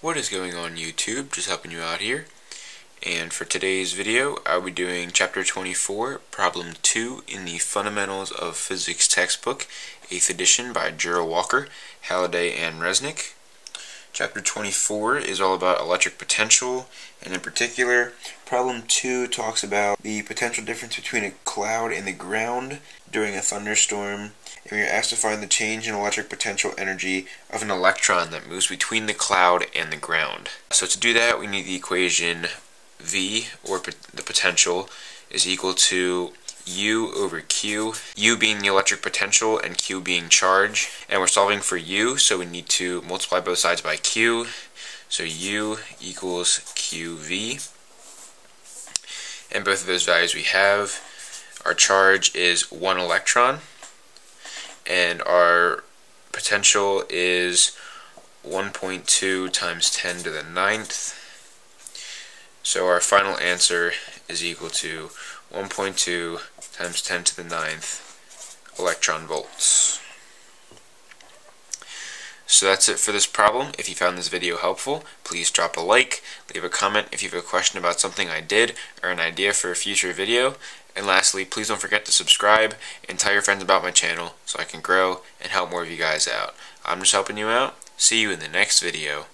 What is going on YouTube? Just helping you out here. And for today's video, I'll be doing Chapter 24, Problem 2 in the Fundamentals of Physics textbook, 8th edition by Jearl Walker, Halliday, and Resnick. Chapter 24 is all about electric potential, and in particular, Problem 2 talks about the potential difference between a cloud and the ground during a thunderstorm, and we are asked to find the change in electric potential energy of an electron that moves between the cloud and the ground. So to do that, we need the equation V, or the potential, is equal to U over Q, U being the electric potential and Q being charge. And we're solving for U, so we need to multiply both sides by Q. So U equals QV. And both of those values we have. Our charge is one electron, and our potential is 1.2 times 10 to the ninth. So our final answer is equal to 1.2 times 10 to the ninth electron volts. So that's it for this problem. If you found this video helpful, please drop a like, leave a comment if you have a question about something I did or an idea for a future video, and lastly, please don't forget to subscribe and tell your friends about my channel so I can grow and help more of you guys out. I'm just helping you out. See you in the next video.